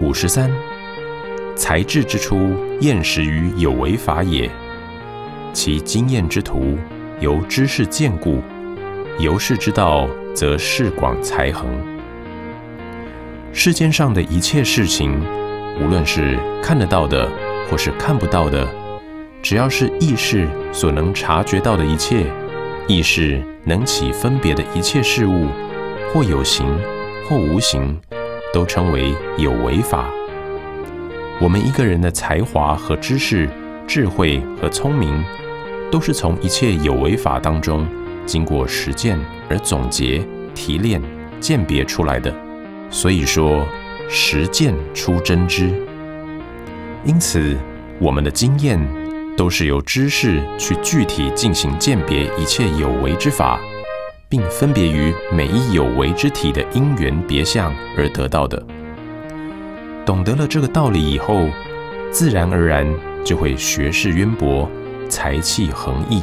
五十三，才智之初，验识于有为法也。其经验之途，由知识见故；由是之道，则事广才恒。世间上的一切事情，无论是看得到的，或是看不到的，只要是意识所能察觉到的一切，意识能起分别的一切事物，或有形，或无形，都称为有为法。我们一个人的才华和知识、智慧和聪明，都是从一切有为法当中经过实践而总结、提炼、鉴别出来的。所以说，实践出真知。因此，我们的经验都是由知识去具体进行鉴别一切有为之法，并分别于每一有为之体的因缘别相而得到的。懂得了这个道理以后，自然而然就会学识渊博，才气横溢。